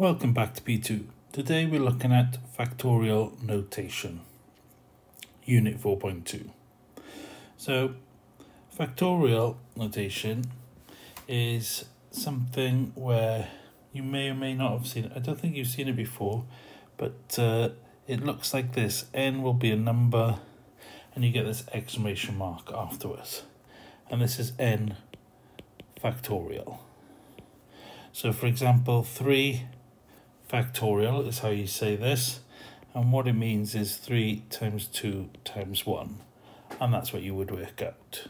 Welcome back to P2. Today we're looking at factorial notation, unit 4.2. So, factorial notation is something where you may or may not have seen it. I don't think you've seen it before, but uh, it looks like this. n will be a number, and you get this exclamation mark afterwards. And this is n factorial. So for example, 3 factorial is how you say this. And what it means is 3 times 2 times 1. And that's what you would work out.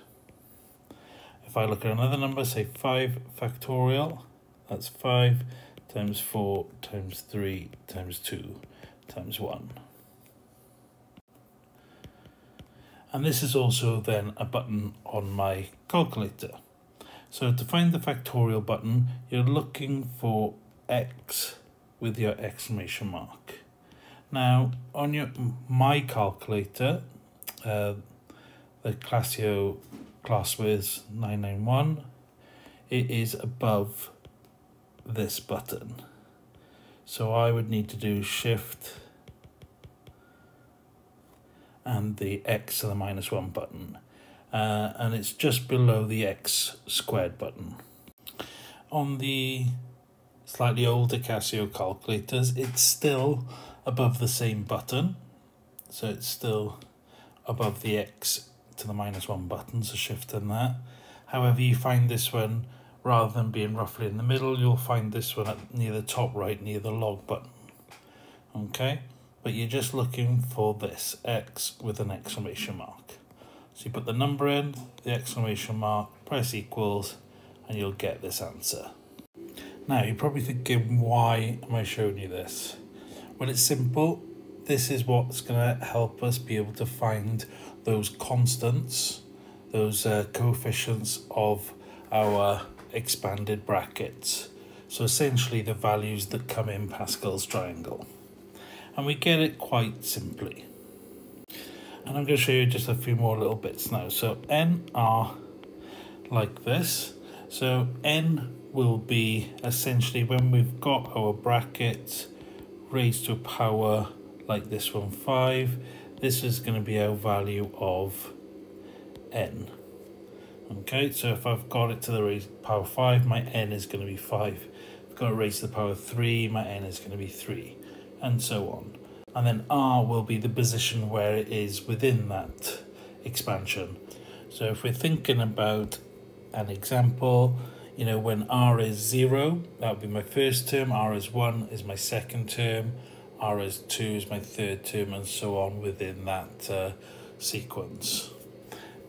If I look at another number, say 5 factorial, that's 5 times 4 times 3 times 2 times 1. And this is also then a button on my calculator. So to find the factorial button, you're looking for X with your exclamation mark. Now, on your my calculator, uh, the Casio ClassWiz 991, it is above this button. So I would need to do Shift and the X to the minus 1 button uh, and it's just below the X squared button. On the slightly older Casio calculators, it's still above the same button, so it's still above the X to the minus one button, so shift in that. However, you find this one, rather than being roughly in the middle, you'll find this one at near the top right, near the log button. Okay, but you're just looking for this X with an exclamation mark. So you put the number in, the exclamation mark, press equals, and you'll get this answer. Now, you're probably thinking, why am I showing you this? Well, it's simple. This is what's going to help us be able to find those constants, those uh, coefficients of our expanded brackets. So essentially the values that come in Pascal's triangle. And we get it quite simply and I'm going to show you just a few more little bits now. So n are like this. So n will be essentially when we've got our bracket raised to a power like this one 5, this is going to be our value of n. Okay, so if I've got it to the raised power 5, my n is going to be 5. If I've got it raised to the power 3, my n is going to be 3, and so on and then R will be the position where it is within that expansion. So if we're thinking about an example, you know, when R is 0, that would be my first term, R is 1 is my second term, R is 2 is my third term, and so on within that uh, sequence.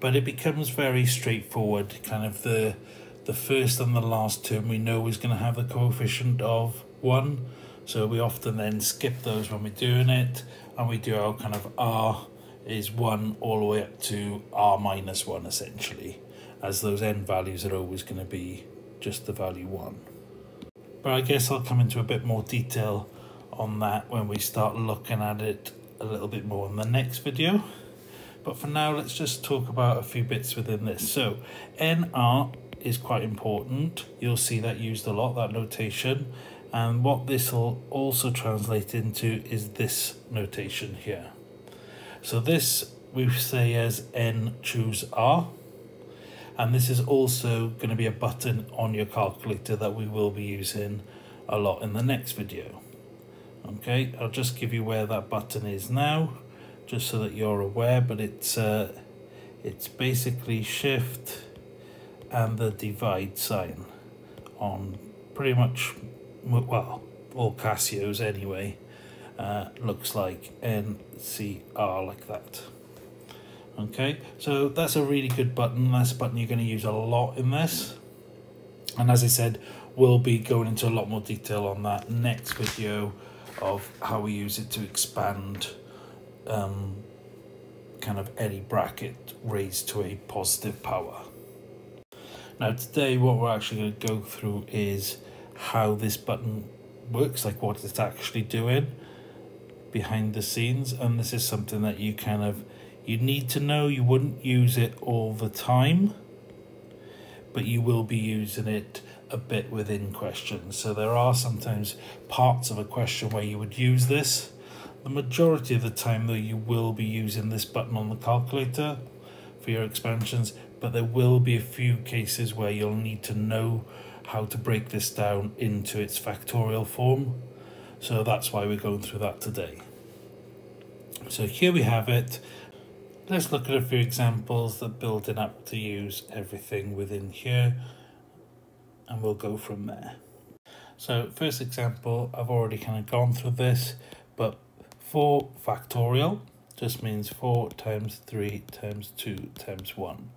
But it becomes very straightforward, kind of the, the first and the last term we know is going to have the coefficient of 1, so we often then skip those when we're doing it and we do our kind of R is 1 all the way up to R minus 1 essentially as those n values are always going to be just the value 1. But I guess I'll come into a bit more detail on that when we start looking at it a little bit more in the next video. But for now, let's just talk about a few bits within this. So NR is quite important. You'll see that used a lot, that notation. And what this will also translate into is this notation here. So this we say as n choose r. And this is also going to be a button on your calculator that we will be using a lot in the next video. Okay, I'll just give you where that button is now, just so that you're aware, but it's uh, it's basically shift and the divide sign on pretty much well, all Casios anyway, uh, looks like NCR like that. Okay, so that's a really good button. That's a button you're going to use a lot in this. And as I said, we'll be going into a lot more detail on that next video of how we use it to expand um, kind of any bracket raised to a positive power. Now today what we're actually going to go through is how this button works, like what it's actually doing behind the scenes. And this is something that you kind of, you need to know, you wouldn't use it all the time, but you will be using it a bit within questions. So there are sometimes parts of a question where you would use this. The majority of the time though you will be using this button on the calculator for your expansions, but there will be a few cases where you'll need to know how to break this down into its factorial form. So that's why we're going through that today. So here we have it. Let's look at a few examples that build it up to use everything within here and we'll go from there. So first example, I've already kind of gone through this, but 4 factorial just means 4 times 3 times 2 times 1.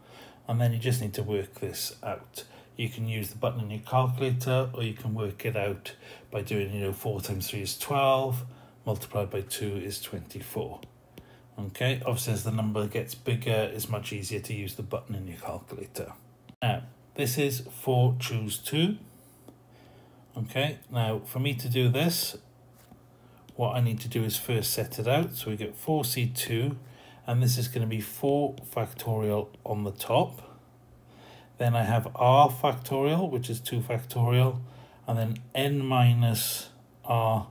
And then you just need to work this out. You can use the button in your calculator or you can work it out by doing, you know, 4 times 3 is 12, multiplied by 2 is 24. Okay, obviously as the number gets bigger, it's much easier to use the button in your calculator. Now, this is 4 choose 2. Okay, now for me to do this, what I need to do is first set it out. So we get 4c2, and this is going to be 4 factorial on the top. Then I have r factorial, which is 2 factorial, and then n minus r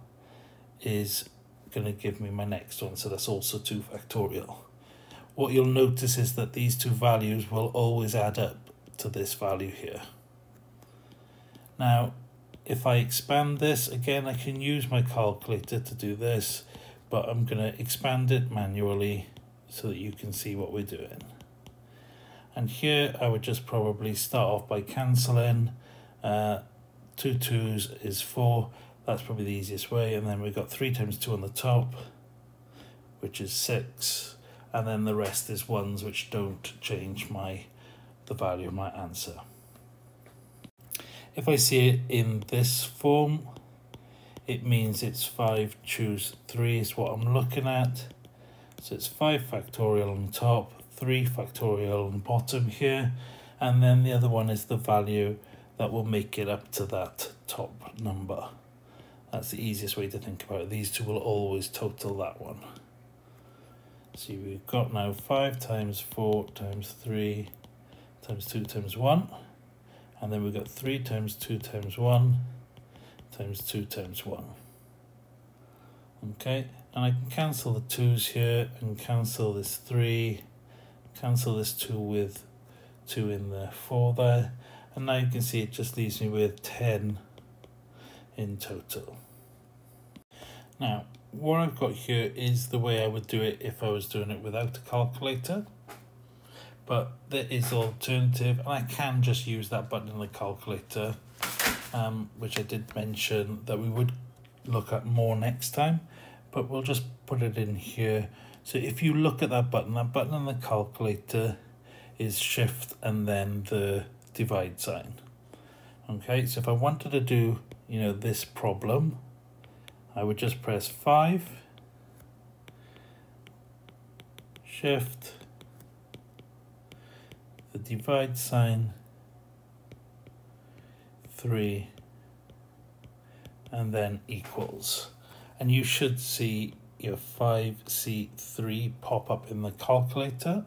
is going to give me my next one, so that's also 2 factorial. What you'll notice is that these two values will always add up to this value here. Now, if I expand this, again, I can use my calculator to do this, but I'm going to expand it manually so that you can see what we're doing. And here I would just probably start off by cancelling. Uh, two twos is four, that's probably the easiest way. And then we've got 3 times 2 on the top, which is 6. And then the rest is ones which don't change my the value of my answer. If I see it in this form, it means it's 5 choose 3 is what I'm looking at. So it's 5 factorial on top, 3 factorial on bottom here, and then the other one is the value that will make it up to that top number. That's the easiest way to think about it. These two will always total that one. See, we've got now 5 times 4 times 3 times 2 times 1. And then we've got 3 times 2 times 1 times 2 times 1. Okay, and I can cancel the 2's here and cancel this 3, cancel this 2 with 2 in the 4 there. And now you can see it just leaves me with 10 in total. Now, what I've got here is the way I would do it if I was doing it without a calculator. But there is an alternative, and I can just use that button in the calculator, um, which I did mention that we would look at more next time. But we'll just put it in here. So if you look at that button, that button on the calculator is shift and then the divide sign. Okay, so if I wanted to do, you know, this problem, I would just press 5, shift, the divide sign, 3, and then equals. And you should see your 5C3 pop up in the calculator.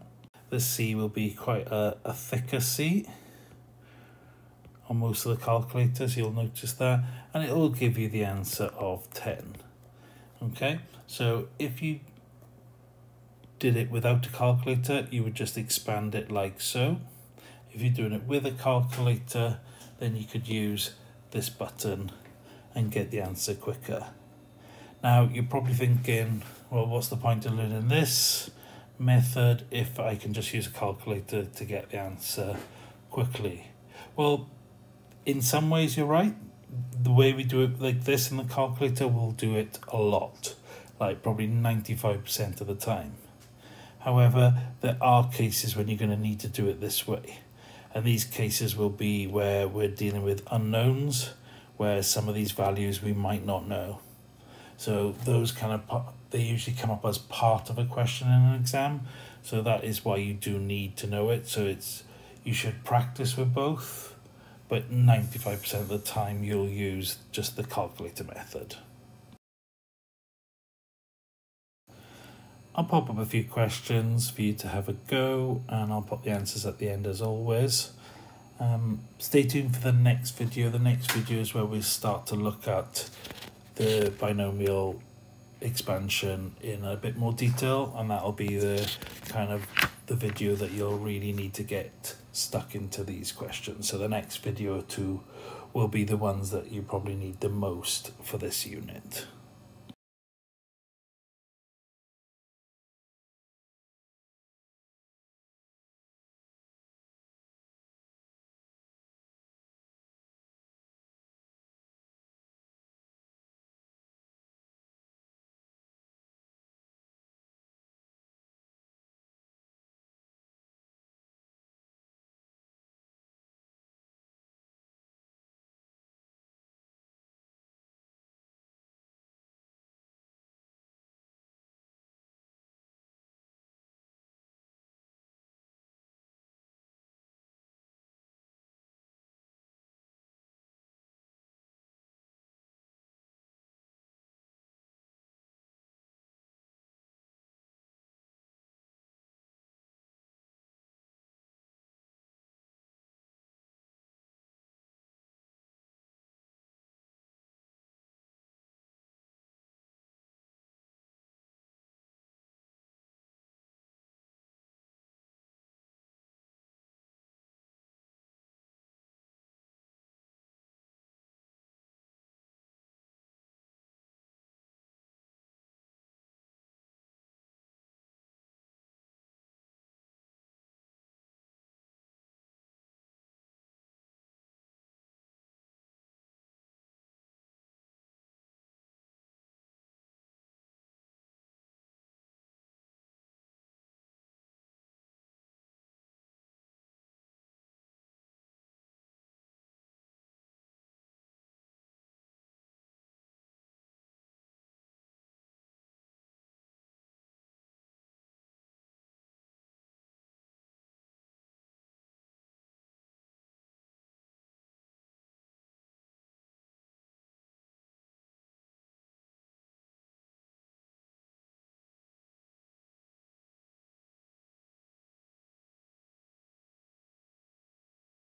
The C will be quite a, a thicker C on most of the calculators, you'll notice that, and it will give you the answer of 10. Okay, so if you did it without a calculator, you would just expand it like so. If you're doing it with a calculator, then you could use this button and get the answer quicker. Now, you're probably thinking, well, what's the point of learning this method if I can just use a calculator to get the answer quickly? Well, in some ways you're right. The way we do it like this in the calculator, we'll do it a lot, like probably 95% of the time. However, there are cases when you're going to need to do it this way. And these cases will be where we're dealing with unknowns, where some of these values we might not know. So those kind of, they usually come up as part of a question in an exam. So that is why you do need to know it. So it's, you should practice with both but 95% of the time you'll use just the calculator method. I'll pop up a few questions for you to have a go and I'll put the answers at the end as always. Um, stay tuned for the next video. The next video is where we start to look at the binomial expansion in a bit more detail and that'll be the kind of the video that you'll really need to get stuck into these questions. So the next video or two will be the ones that you probably need the most for this unit.